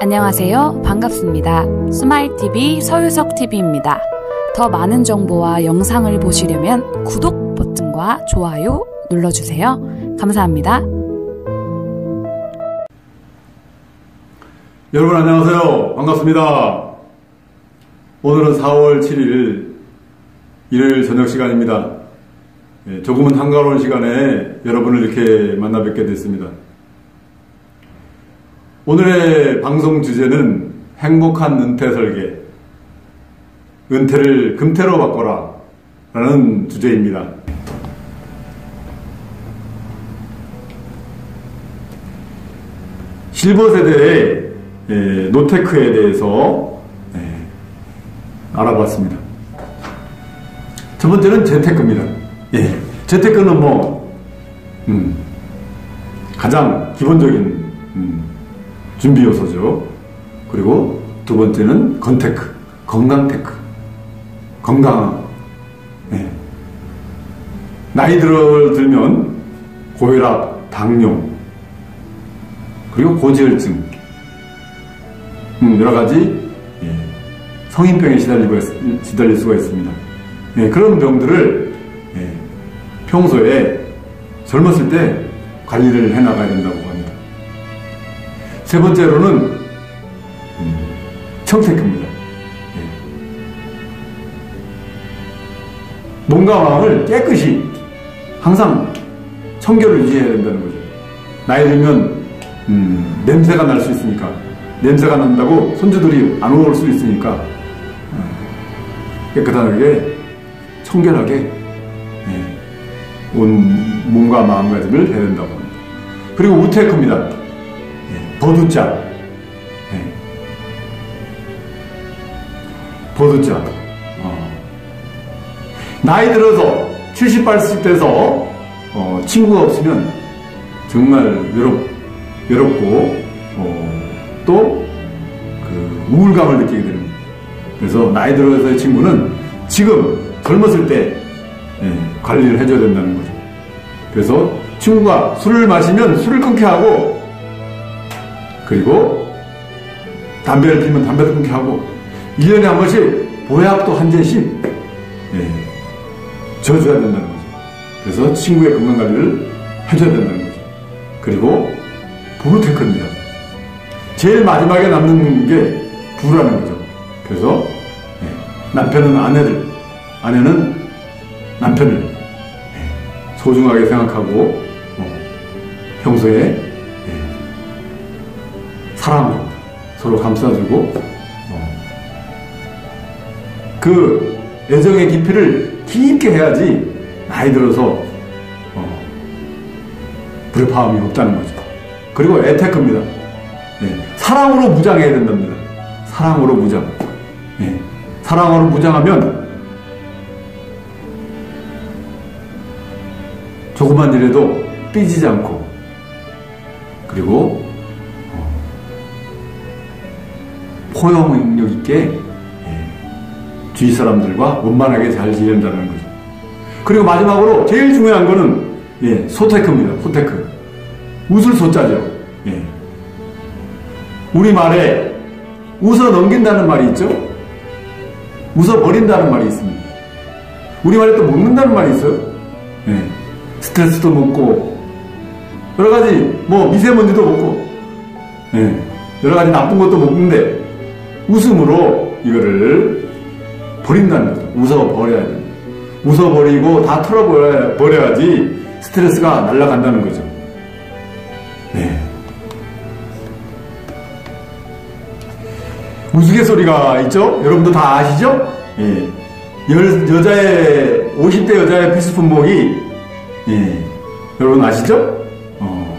안녕하세요. 반갑습니다. 스마일TV 서유석TV입니다. 더 많은 정보와 영상을 보시려면 구독 버튼과 좋아요 눌러주세요. 감사합니다. 여러분 안녕하세요. 반갑습니다. 오늘은 4월 7일 일요일 저녁 시간입니다. 예, 조금은 한가로운 시간에 여러분을 이렇게 만나 뵙게 됐습니다. 오늘의 방송 주제는 행복한 은퇴 설계. 은퇴를 금태로 바꿔라. 라는 주제입니다. 실버 세대의 예, 노테크에 대해서 예, 알아봤습니다. 첫 번째는 재테크입니다. 예, 재테크는 뭐 음, 가장 기본적인 음, 준비 요소죠. 그리고 두 번째는 건테크, 건강테크, 건강. 예. 나이 들 들면 고혈압, 당뇨, 그리고 고지혈증, 음, 여러 가지 예, 성인병에 시달리고 시달릴 수가 있습니다. 예, 그런 병들을 예, 평소에 젊었을 때 관리를 해나가야 된다고. 세 번째로는 음, 청테크입니다. 예. 몸과 마음을 깨끗이 항상 청결을 유지해야 된다는 거죠. 나이 들면 음, 냄새가 날 수 있으니까 냄새가 난다고 손주들이 안올수 있으니까 어, 깨끗하게 청결하게 예, 온 몸과 마음 가짐을 해야 된다고 합니다. 그리고 우테크입니다. 예, 버두자 예. 버두자 어. 나이 들어서 70, 80대에서 어, 친구가 없으면 정말 외롭, 외롭고 어, 또 그 우울감을 느끼게 됩니다. 그래서 나이 들어서의 친구는 지금 젊었을 때 예, 관리를 해줘야 된다는 거죠. 그래서 친구가 술을 마시면 술을 끊게 하고 그리고 담배를 피면 담배를 끊게 하고 1년에 한 번씩 보약도 한 잔씩 예, 줘줘야 된다는 거죠. 그래서 친구의 건강관리를 해줘야 된다는 거죠. 그리고 부부테크입니다. 제일 마지막에 남는 게 부라는 거죠. 그래서 예, 남편은 아내를, 아내는 남편을 예, 소중하게 생각하고 어, 평소에 예, 사랑으로 서로 감싸주고 어, 그 애정의 깊이를 깊게 해야지 나이 들어서 어, 불협화음이 없다는 거죠. 그리고 에테크입니다. 네, 사랑으로 무장해야 된답니다. 사랑으로 무장. 네, 사랑으로 무장하면 조그만 일에도 삐지지 않고 그리고 포용력 있게 예, 주위 사람들과 원만하게 잘 지낸다는 거죠. 그리고 마지막으로 제일 중요한 거는 예, 소테크입니다. 소테크. 웃을 소자죠. 예. 우리말에 웃어 넘긴다는 말이 있죠? 웃어 버린다는 말이 있습니다. 우리말에 또 먹는다는 말이 있어요. 예. 스트레스도 먹고, 여러 가지, 뭐, 미세먼지도 먹고, 예. 여러 가지 나쁜 것도 먹는데, 웃음으로 이거를 버린다는 거죠. 웃어 버려야 돼. 웃어 버리고 다 털어버려야지 스트레스가 날아간다는 거죠. 네. 우스갯소리가 있죠? 여러분도 다 아시죠? 예. 여, 여자의, 50대 여자의 필수 품목이, 예. 여러분 아시죠? 어.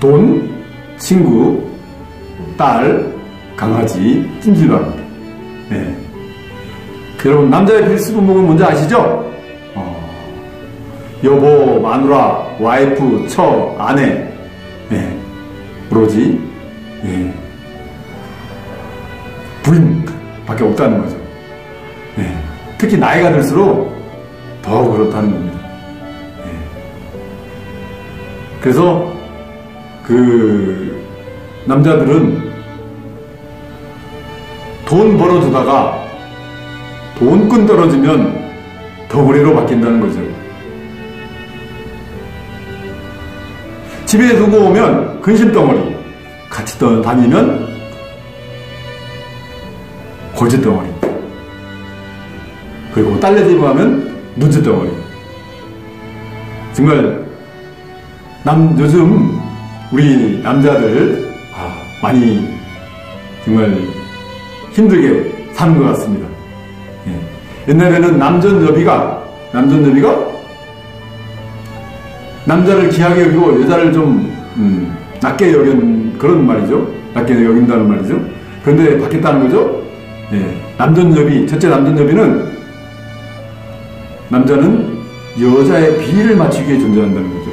돈, 친구, 딸, 강아지, 찜질방. 예. 여러분, 남자의 필수 품목은 뭔지 아시죠? 어. 여보, 마누라, 와이프, 처, 아내. 예. 오로지, 예. 부인밖에 없다는 거죠. 예. 특히 나이가 들수록 더 그렇다는 겁니다. 예. 그래서 그 남자들은 돈 벌어주다가 돈꾼 떨어지면 덩어리로 바뀐다는 거죠. 집에 두고 오면 근심 덩어리, 같이 다니면 골지 덩어리, 그리고 딸내 집에 가면 눈치 덩어리. 정말 남 요즘 우리 남자들 아, 많이 정말 힘들게 사는 것 같습니다. 예. 옛날에는 남전 여비가 남전 여비가 남자를 귀하게 여기고 여자를 좀 음, 낮게 여긴 그런 말이죠. 낮게 여긴다는 말이죠. 그런데 바뀌었다는 거죠. 예. 남전 여비 첫째 남전 여비는 남자는 여자의 비를 맞추기 위해 존재한다는 거죠.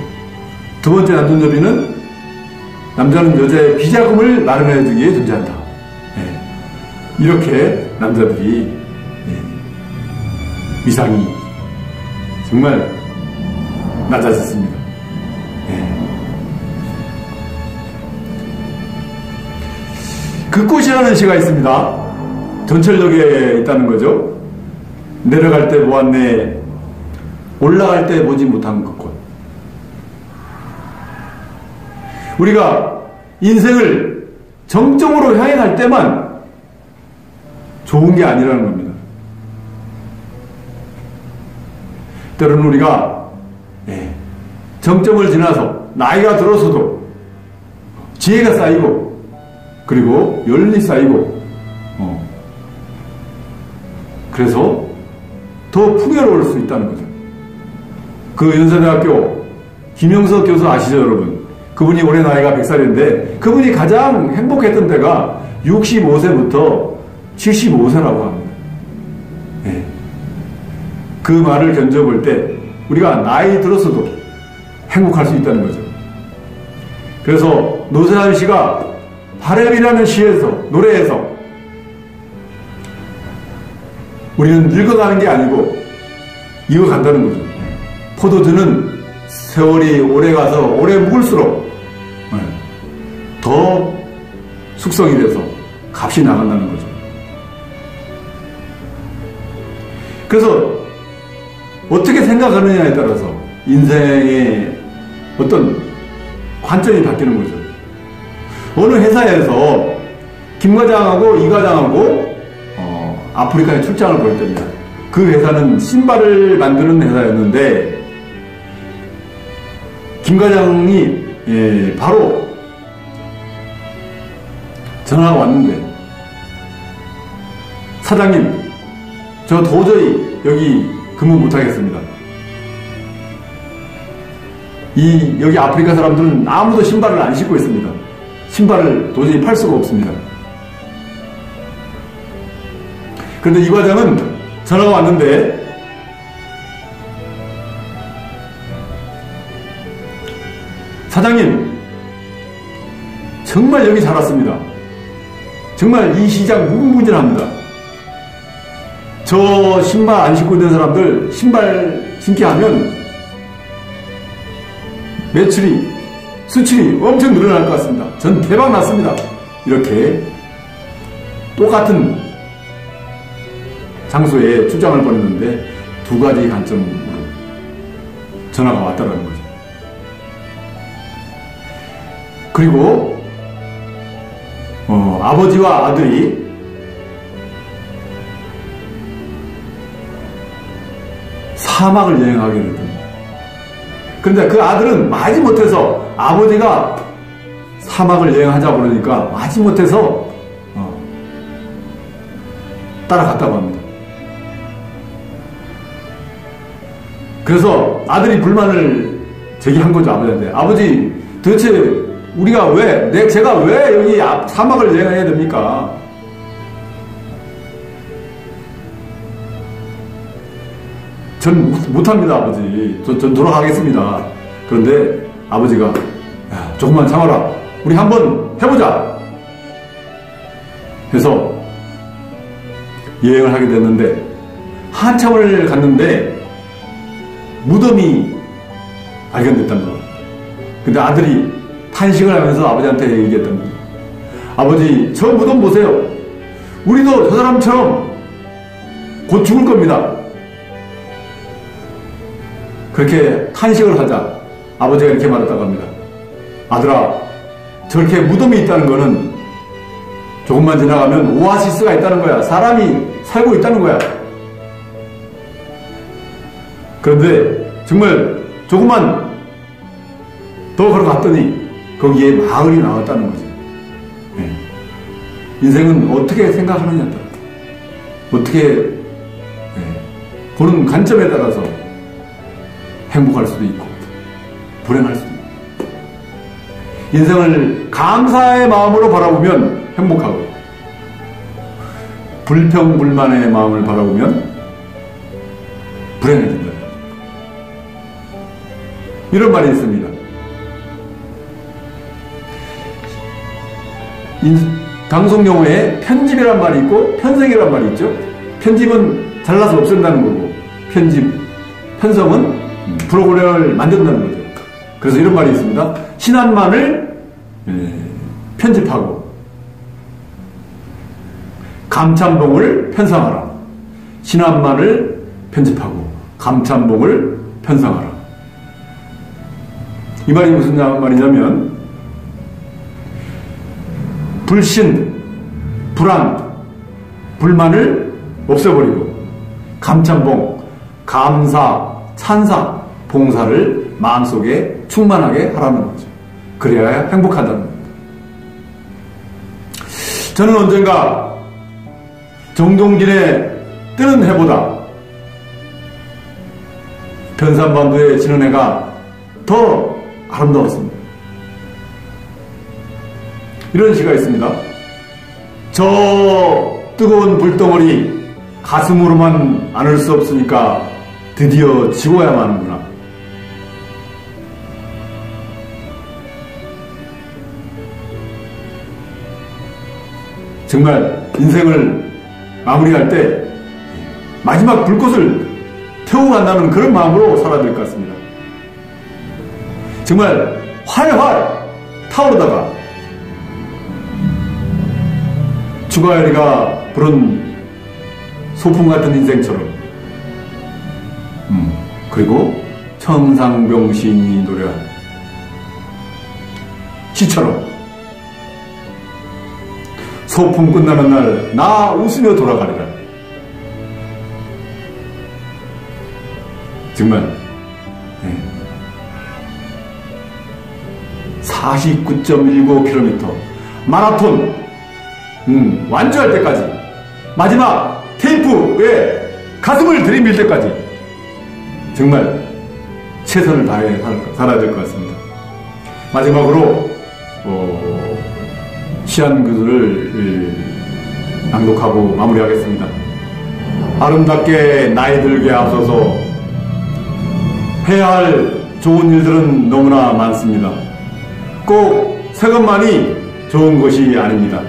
두 번째 남전여비는 남자는 여자의 비자금을 마련해 주기 위해 존재한다. 예. 이렇게 남자들이 예. 위상이 정말 낮아졌습니다. 예. 그 꽃이라는 시가 있습니다. 전철역에 있다는 거죠. 내려갈 때 보았네, 올라갈 때 보지 못한 그 꽃. 우리가 인생을 정점으로 향해 갈 때만 좋은 게 아니라는 겁니다. 때로는 우리가 예, 정점을 지나서 나이가 들어서도 지혜가 쌓이고 그리고 열리 쌓이고 어, 그래서 더 풍요로울 수 있다는 거죠. 그 연세대학교 김영석 교수 아시죠 여러분? 그분이 올해 나이가 100살인데 그분이 가장 행복했던 때가 65세부터 75세라고 합니다. 네. 그 말을 견뎌볼 때 우리가 나이 들어서도 행복할 수 있다는 거죠. 그래서 노세한 씨가 바램이라는 시에서 노래에서 우리는 늙어가는 게 아니고 이어간다는 거죠. 포도주는 세월이 오래 가서 오래 묵을수록 네, 더 숙성이 돼서 값이 나간다는 거죠. 그래서 어떻게 생각하느냐에 따라서 인생의 어떤 관점이 바뀌는 거죠. 어느 회사에서 김 과장하고 이 과장하고 어, 아프리카에 출장을 때입니다. 그 회사는 신발을 만드는 회사였는데 김 과장이 예, 바로 전화가 왔는데 사장님 저 도저히 여기 근무 못하겠습니다. 이 여기 아프리카 사람들은 아무도 신발을 안 신고 있습니다. 신발을 도저히 팔 수가 없습니다. 그런데 이 과장은 전화가 왔는데 사장님 정말 여기 잘 왔습니다. 정말 이 시장 무궁무진합니다. 저 신발 안 신고 있는 사람들 신발 신게 하면 매출이 수출이 엄청 늘어날 것 같습니다. 전 대박 났습니다. 이렇게 똑같은 장소에 출장을 보냈는데 두 가지 관점으로 전화가 왔다는 거죠. 그리고 어, 아버지와 아들이 사막을 여행하게 되더니 그런데 그 아들은 마지 못해서 아버지가 사막을 여행하자고 그러니까 마지 못해서 어, 따라갔다고 합니다. 그래서 아들이 불만을 제기한 거죠 아버지한테 아버지 도대체 우리가 왜 내, 제가 왜 여기 사막을 여행해야 됩니까? 전 못합니다, 아버지. 전, 전 돌아가겠습니다. 그런데 아버지가, 야, 조금만 참아라. 우리 한번 해보자. 그래서 여행을 하게 됐는데, 한참을 갔는데, 무덤이 발견됐답니다. 근데 아들이 탄식을 하면서 아버지한테 얘기했답니다. 아버지, 저 무덤 보세요. 우리도 저 사람처럼 곧 죽을 겁니다. 그렇게 탄식을 하자 아버지가 이렇게 말했다고 합니다. 아들아, 저렇게 무덤이 있다는 거는 조금만 지나가면 오아시스가 있다는 거야. 사람이 살고 있다는 거야. 그런데 정말 조금만 더 걸어갔더니 거기에 마을이 나왔다는 거죠. 네. 인생은 어떻게 생각하느냐에 따라 어떻게 네. 보는 관점에 따라서 행복할 수도 있고 불행할 수도 있고 인생을 감사의 마음으로 바라보면 행복하고 불평불만의 마음을 바라보면 불행해진다. 이런 말이 있습니다. 방송 용어에 편집이란 말이 있고 편성이란 말이 있죠. 편집은 잘라서 없앤다는 거고 편집, 편성은 프로그램을 만든다는 거죠. 그래서 이런 말이 있습니다. 신한만을 예, 편집하고 감참봉을 편성하라. 신한만을 편집하고 감참봉을 편성하라. 이 말이 무슨 말이냐면 불신, 불안, 불만을 없애버리고 감참봉, 감사, 찬사, 봉사를 마음속에 충만하게 하라는 거죠. 그래야 행복하다는 겁니다. 저는 언젠가 정동진의 뜨는 해보다 변산반도에 지는 해가 더 아름다웠습니다. 이런 시가 있습니다. 저 뜨거운 불덩어리 가슴으로만 안을 수 없으니까 드디어 지워야만 정말 인생을 마무리할 때 마지막 불꽃을 태우고 간다는 그런 마음으로 살아야 될 것 같습니다. 정말 활활 타오르다가 주가열이가 부른 소풍 같은 인생처럼 음, 그리고 청상병 시인이 노래한 시처럼 소풍 끝나는 날 나 웃으며 돌아가리라 정말 네. 49.19km 마라톤 음, 완주할 때까지 마지막 테이프에 가슴을 들이밀 때까지 정말 최선을 다해 살아야 될 것 같습니다. 마지막으로 어, 시한 글을 낭독하고 마무리하겠습니다. 아름답게 나이 들게 앞서서 해야 할 좋은 일들은 너무나 많습니다. 꼭새 것만이 좋은 것이 아닙니다.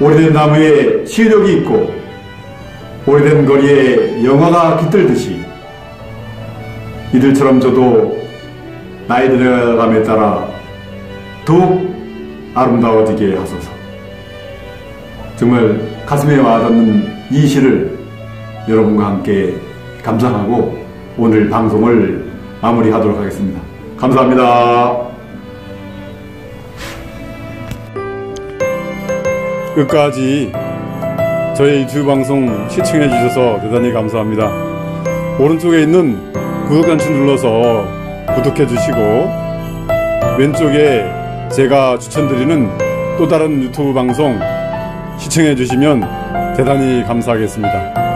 오래된 나무에 시력이 있고 오래된 거리에 영화가 깃들듯이 이들처럼 저도 나이 들어감에 따라 더욱 아름다워지게 하소서. 정말 가슴에 와닿는 이 시를 여러분과 함께 감상하고 오늘 방송을 마무리하도록 하겠습니다. 감사합니다. 끝까지 저희 유튜브 방송 시청해 주셔서 대단히 감사합니다. 오른쪽에 있는 구독 단추 눌러서 구독해 주시고 왼쪽에 제가 추천드리는 또 다른 유튜브 방송 시청해 주시면 대단히 감사하겠습니다.